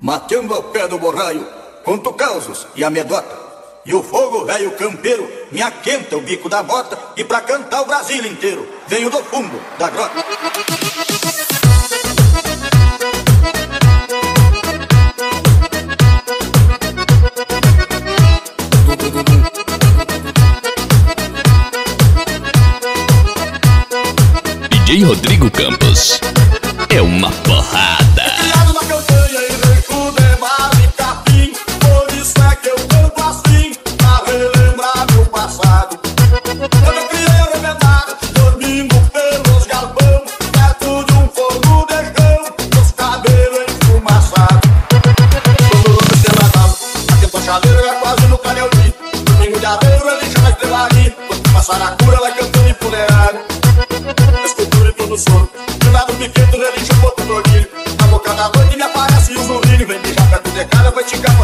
matando ao pé do borraio, conto causos e amedota. E o fogo velho campeiro me aquenta o bico da bota e pra cantar o Brasil inteiro venho do fundo da grota. DJ Rodrigo Campos é uma porrada. Пока вот тебя пора, сижу, и не выдержал, как ты декала, почекала.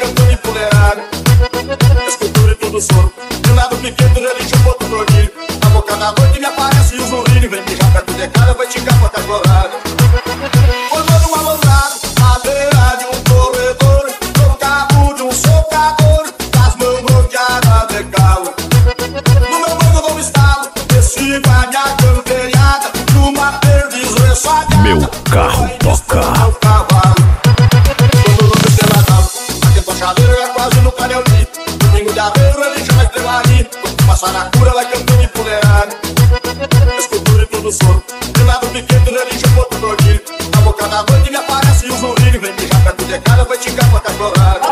eu cantando empolerado. Escultura e tudo soro. De um lado pequeno, religião, outro trocilho. A boca da noite. passar na cura, ela cantando e pulerando Escultura e produção De lado pequeno, religião, outro dormir Na boca da noite me aparece um zumbigo Vem me já perto de cara, vai te encapotar colado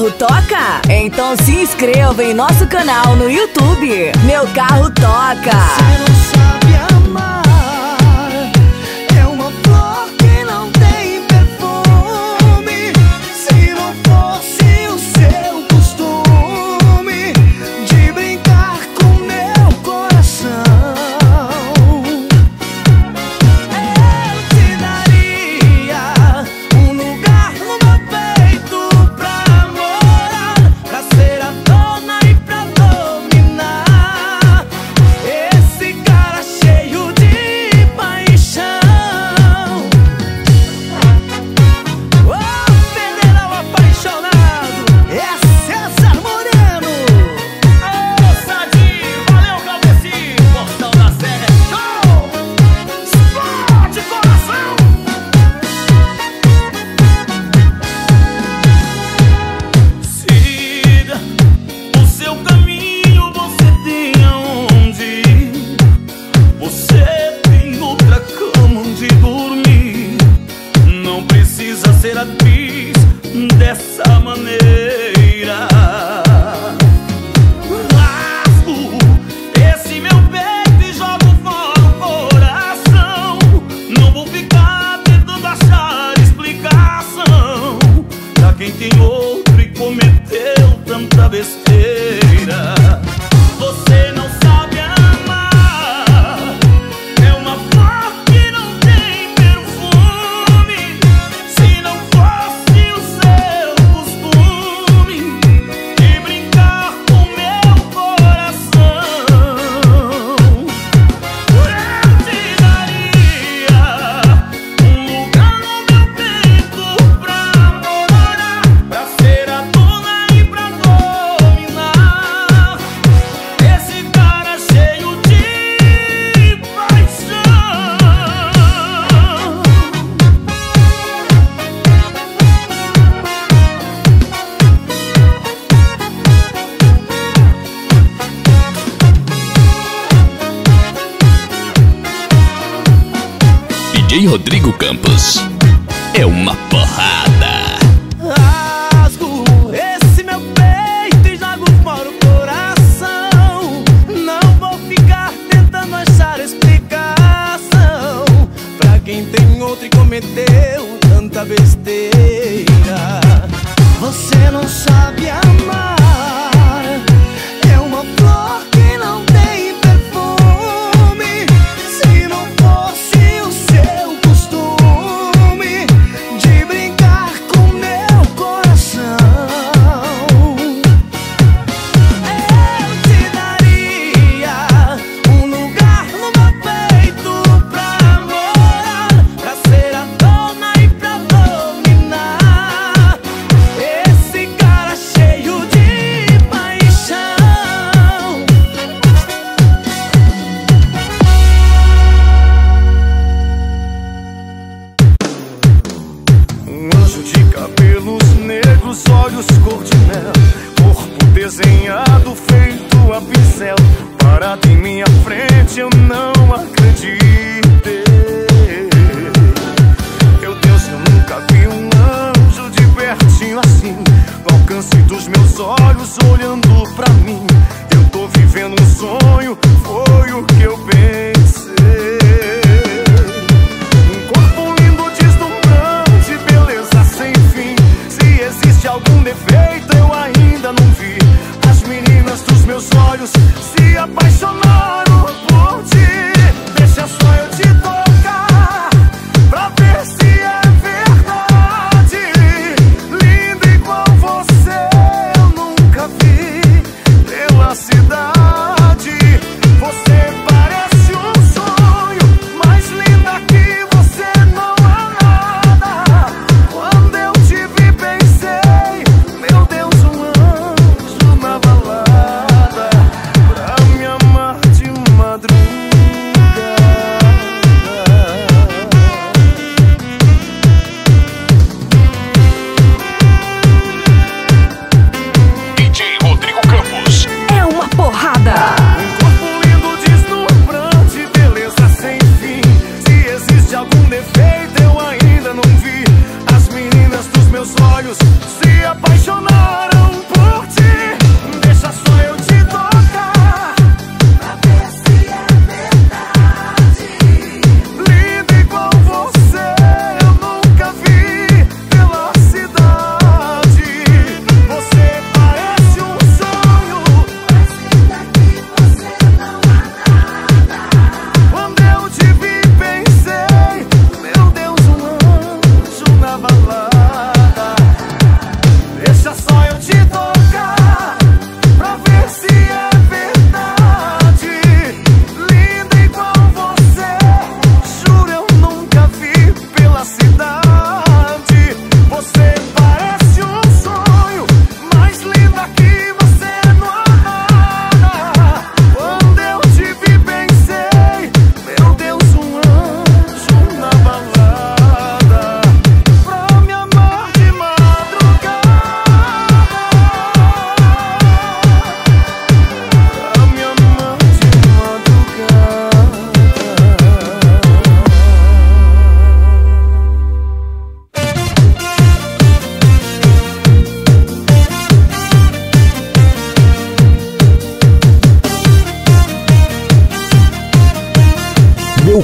carro toca? Então se inscreva em nosso canal no YouTube. Meu carro toca. em outro e cometeu tanta besteira. Você DJ Rodrigo Campos. É uma porrada. Rasgo esse meu peito e jogo fora o coração. Não vou ficar tentando achar explicação pra quem tem outro e cometeu tanta besteira. Você não sabe a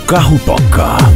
Carro Toca.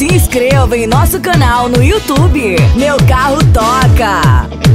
se inscreva em nosso canal no YouTube. Meu carro toca.